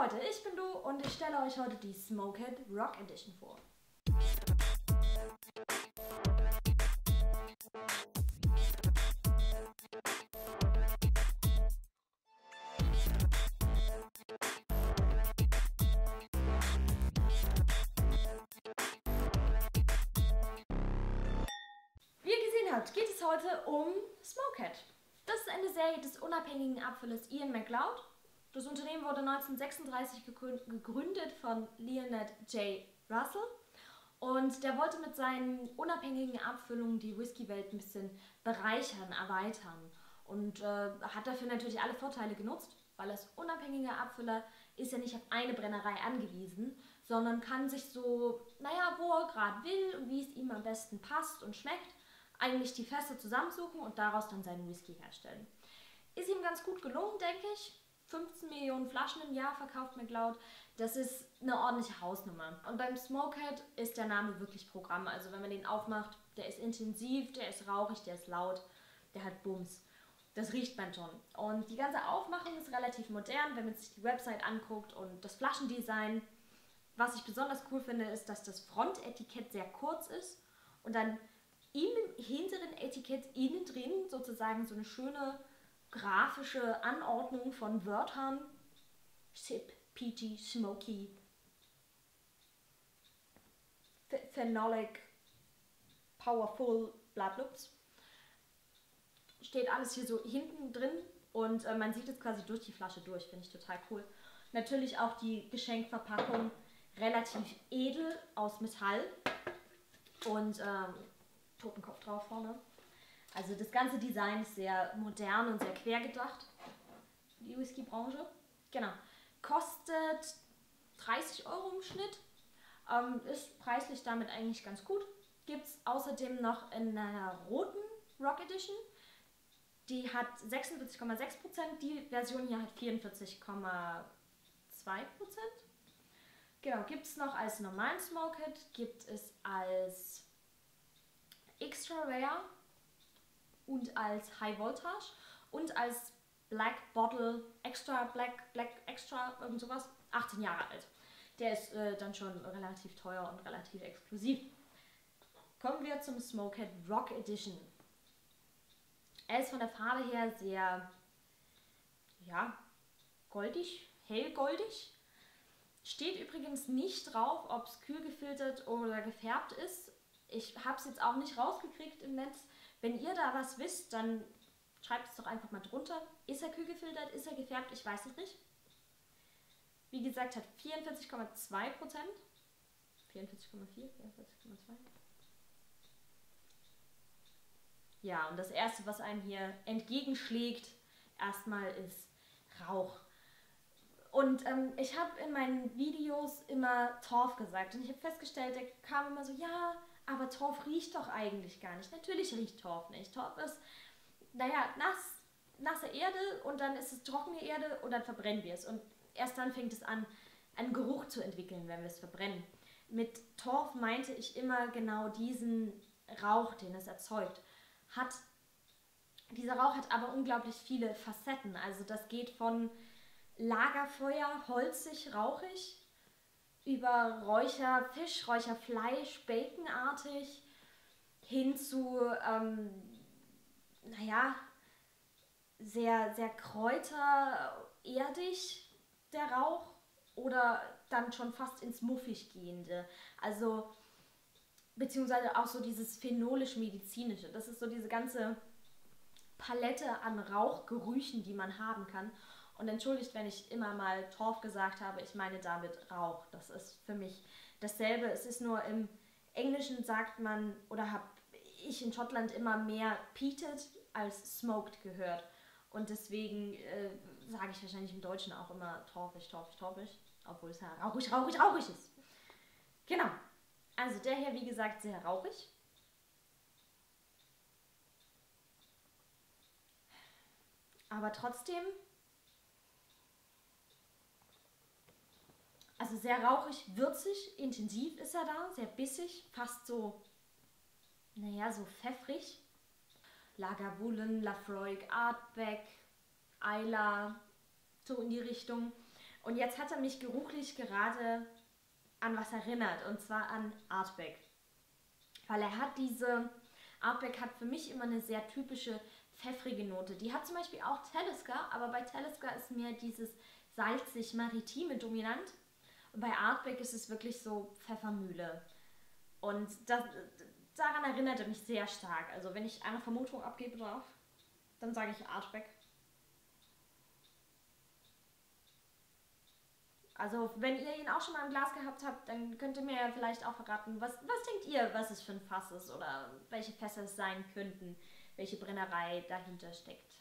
Leute, ich bin Du und ich stelle euch heute die Smokehead Rock Edition vor. Wie ihr gesehen habt, geht es heute um Smokehead. Das ist eine Serie des unabhängigen Abfüllers Ian McLeod. Das Unternehmen wurde 1936 gegründet von Leonard J. Russell und der wollte mit seinen unabhängigen Abfüllungen die Whiskywelt ein bisschen bereichern, erweitern und äh, hat dafür natürlich alle Vorteile genutzt, weil als unabhängiger Abfüller ist er nicht auf eine Brennerei angewiesen, sondern kann sich so, naja, wo er gerade will und wie es ihm am besten passt und schmeckt, eigentlich die Fässer zusammensuchen und daraus dann seinen Whisky herstellen. Ist ihm ganz gut gelungen, denke ich. 15 Millionen Flaschen im Jahr verkauft McLeod. Das ist eine ordentliche Hausnummer. Und beim Smokehead ist der Name wirklich Programm. Also wenn man den aufmacht, der ist intensiv, der ist rauchig, der ist laut, der hat Bums. Das riecht man schon. Und die ganze Aufmachung ist relativ modern, wenn man sich die Website anguckt und das Flaschendesign. Was ich besonders cool finde, ist, dass das Frontetikett sehr kurz ist und dann im hinteren Etikett innen drin sozusagen so eine schöne grafische Anordnung von Wörtern. Sip, peachy, smoky, phenolic, powerful, bladlups. Steht alles hier so hinten drin und äh, man sieht es quasi durch die Flasche durch, finde ich total cool. Natürlich auch die Geschenkverpackung relativ edel aus Metall und ähm, Totenkopf drauf vorne. Also das ganze Design ist sehr modern und sehr quer gedacht. Die Whisky-Branche. Genau. Kostet 30 Euro im Schnitt. Ähm, ist preislich damit eigentlich ganz gut. Gibt es außerdem noch in einer roten Rock Edition. Die hat 46,6%. Die Version hier hat 44,2%. Genau, gibt es noch als normalen Smokehead, gibt es als Extra Rare und als High Voltage und als Black Bottle Extra Black Black Extra irgend sowas 18 Jahre alt. Der ist äh, dann schon relativ teuer und relativ exklusiv. Kommen wir zum Smokehead Rock Edition. Er ist von der Farbe her sehr ja, goldig, hellgoldig. Steht übrigens nicht drauf, ob es kühl gefiltert oder gefärbt ist. Ich habe es jetzt auch nicht rausgekriegt im Netz. Wenn ihr da was wisst, dann schreibt es doch einfach mal drunter. Ist er kühl gefiltert? Ist er gefärbt? Ich weiß es nicht. Wie gesagt, hat 44,2 Prozent. 44,4%, 44,2. Ja, und das erste, was einem hier entgegenschlägt, erstmal ist Rauch. Und ähm, ich habe in meinen Videos immer Torf gesagt und ich habe festgestellt, der kam immer so, ja, aber Torf riecht doch eigentlich gar nicht. Natürlich riecht Torf nicht. Torf ist, naja, nass, nasse Erde und dann ist es trockene Erde und dann verbrennen wir es. Und erst dann fängt es an, einen Geruch zu entwickeln, wenn wir es verbrennen. Mit Torf meinte ich immer genau diesen Rauch, den es erzeugt. Hat, dieser Rauch hat aber unglaublich viele Facetten. Also das geht von Lagerfeuer, holzig, rauchig, über Räucherfisch, Räucherfleisch, Baconartig hin zu, ähm, naja, sehr, sehr kräutererdig der Rauch oder dann schon fast ins Muffig gehende. Also, beziehungsweise auch so dieses phenolisch-medizinische. Das ist so diese ganze Palette an Rauchgerüchen, die man haben kann. Und entschuldigt, wenn ich immer mal Torf gesagt habe, ich meine damit Rauch. Das ist für mich dasselbe. Es ist nur im Englischen sagt man, oder habe ich in Schottland immer mehr peated als smoked gehört. Und deswegen äh, sage ich wahrscheinlich im Deutschen auch immer torfig, torfig, torfig. Obwohl es ja rauchig, rauchig, rauchig ist. Genau. Also der hier, wie gesagt, sehr rauchig. Aber trotzdem Also sehr rauchig, würzig, intensiv ist er da, sehr bissig, fast so, naja, so pfeffrig. Lagavulin, Lafroig, Artbeck, Eila, so in die Richtung. Und jetzt hat er mich geruchlich gerade an was erinnert, und zwar an Artback. Weil er hat diese, Artback hat für mich immer eine sehr typische pfeffrige Note. Die hat zum Beispiel auch Talisker, aber bei Talisker ist mir dieses salzig-maritime dominant. Bei Artback ist es wirklich so Pfeffermühle. Und das, daran erinnert er mich sehr stark. Also wenn ich eine Vermutung abgeben darf, dann sage ich Artback. Also wenn ihr ihn auch schon mal im Glas gehabt habt, dann könnt ihr mir ja vielleicht auch verraten, was, was denkt ihr, was es für ein Fass ist oder welche Fässer es sein könnten, welche Brennerei dahinter steckt.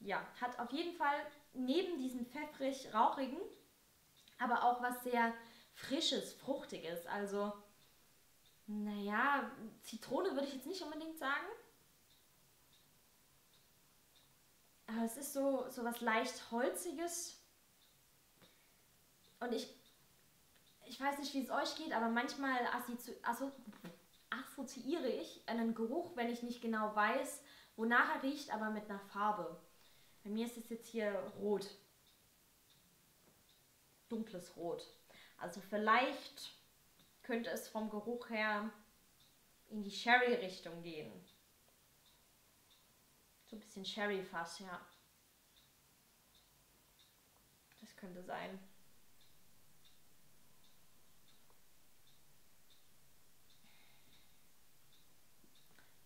Ja, hat auf jeden Fall neben diesem pfeffrig-rauchigen, aber auch was sehr frisches, fruchtiges. Also, naja, Zitrone würde ich jetzt nicht unbedingt sagen. Aber es ist so, so was leicht Holziges. Und ich, ich weiß nicht, wie es euch geht, aber manchmal assoziiere ich einen Geruch, wenn ich nicht genau weiß, wonach er riecht, aber mit einer Farbe. Bei mir ist es jetzt hier rot. Dunkles Rot. Also vielleicht könnte es vom Geruch her in die Sherry-Richtung gehen. So ein bisschen Sherry-Fass, ja. Das könnte sein.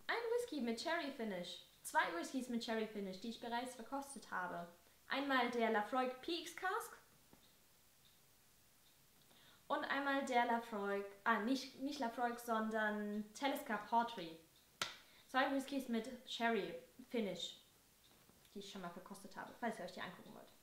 Ein Whisky mit Cherry Finish. Zwei Whiskys mit Cherry Finish, die ich bereits verkostet habe. Einmal der Lafroig PX Cask und einmal der Lafroig, ah, nicht, nicht Lafroig, sondern Telescope Portrait. Zwei Whiskys mit Sherry Finish, die ich schon mal verkostet habe, falls ihr euch die angucken wollt.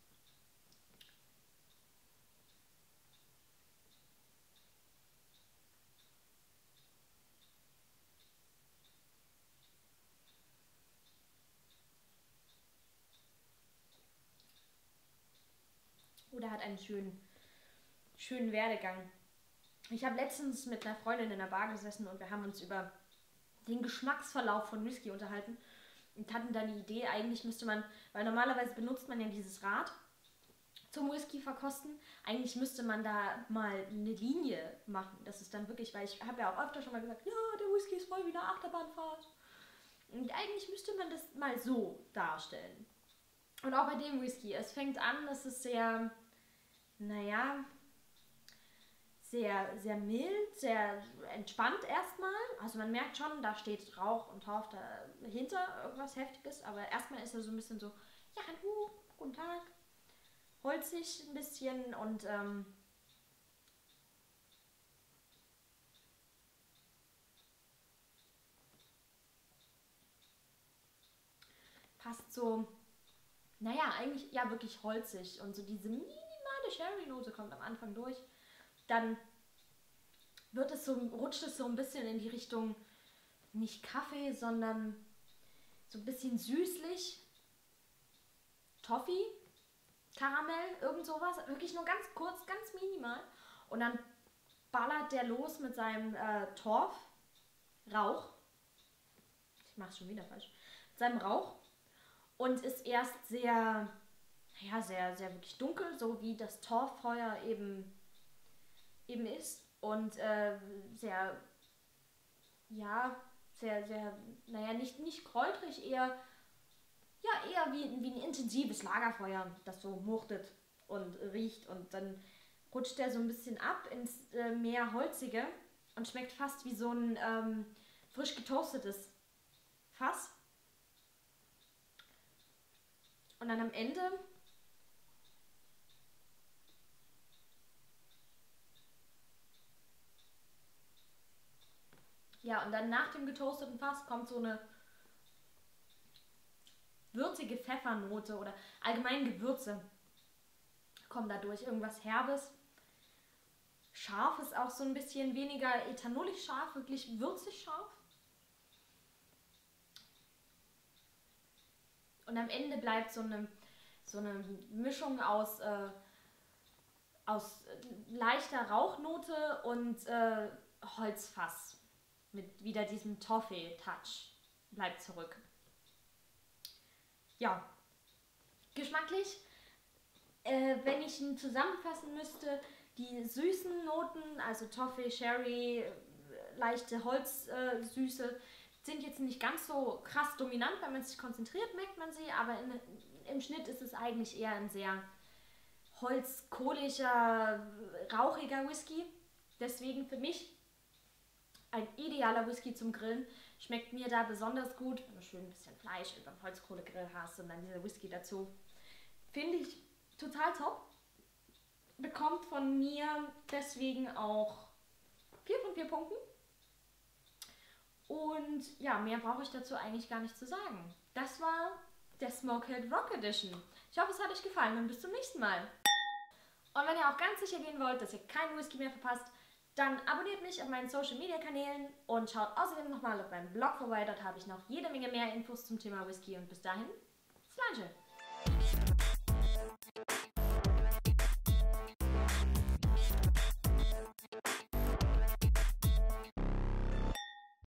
Oder hat einen schönen schönen Werdegang. Ich habe letztens mit einer Freundin in der Bar gesessen und wir haben uns über den Geschmacksverlauf von Whisky unterhalten und hatten dann die Idee, eigentlich müsste man, weil normalerweise benutzt man ja dieses Rad zum Whisky verkosten, eigentlich müsste man da mal eine Linie machen. Das ist dann wirklich, weil ich habe ja auch öfter schon mal gesagt, ja, der Whisky ist voll wie eine Achterbahnfahrt. Und eigentlich müsste man das mal so darstellen. Und auch bei dem Whisky, es fängt an, dass es sehr, naja, sehr, sehr mild, sehr entspannt erstmal. Also man merkt schon, da steht Rauch und Torf dahinter, irgendwas Heftiges. Aber erstmal ist er so ein bisschen so, ja, hallo, guten Tag. Holzig ein bisschen und ähm, passt so, naja, eigentlich ja wirklich holzig und so diese minimale Sherry-Note kommt am Anfang durch dann wird es so, rutscht es so ein bisschen in die Richtung nicht Kaffee, sondern so ein bisschen süßlich. Toffee, Karamell, irgend sowas. Wirklich nur ganz kurz, ganz minimal. Und dann ballert der los mit seinem äh, Torf, Rauch. Ich mach's schon wieder falsch. Mit seinem Rauch. Und ist erst sehr, ja, sehr, sehr wirklich dunkel, so wie das Torffeuer eben eben ist und äh, sehr, ja, sehr, sehr, naja, nicht, nicht kräutrig, eher, ja, eher wie, wie ein intensives Lagerfeuer, das so muchtet und riecht und dann rutscht der so ein bisschen ab ins äh, mehr holzige und schmeckt fast wie so ein ähm, frisch getoastetes Fass. Und dann am Ende Ja, und dann nach dem getoasteten Fass kommt so eine würzige Pfeffernote oder allgemein Gewürze kommen dadurch. Irgendwas Herbes. Scharf ist auch so ein bisschen weniger ethanolig scharf, wirklich würzig scharf. Und am Ende bleibt so eine, so eine Mischung aus, äh, aus leichter Rauchnote und äh, Holzfass mit wieder diesem Toffee-Touch bleibt zurück. Ja, geschmacklich Äh, wenn ich ihn zusammenfassen müsste, die süßen Noten, also Toffee, Sherry, äh, leichte Holzsüße, äh, sind jetzt nicht ganz so krass dominant. Wenn man sich konzentriert, merkt man sie, aber in, im Schnitt ist es eigentlich eher ein sehr holzkohliger, rauchiger Whisky. Deswegen für mich ein idealer Whisky zum Grillen. Schmeckt mir da besonders gut, wenn du schön ein bisschen Fleisch über dem Holzkohlegrill hast und dann dieser Whisky dazu. Finde ich total top. Bekommt von mir deswegen auch 4 von 4 Punkten. Und ja, mehr brauche ich dazu eigentlich gar nicht zu sagen. Das war der Smokehead Rock Edition. Ich hoffe, es hat euch gefallen und bis zum nächsten Mal. Und wenn ihr auch ganz sicher gehen wollt, dass ihr keinen Whisky mehr verpasst, dann abonniert mich auf meinen Social Media Kanälen und schaut außerdem nochmal auf meinem Blog vorbei. Dort habe ich noch jede Menge mehr Infos zum Thema Whisky und bis dahin, Slange!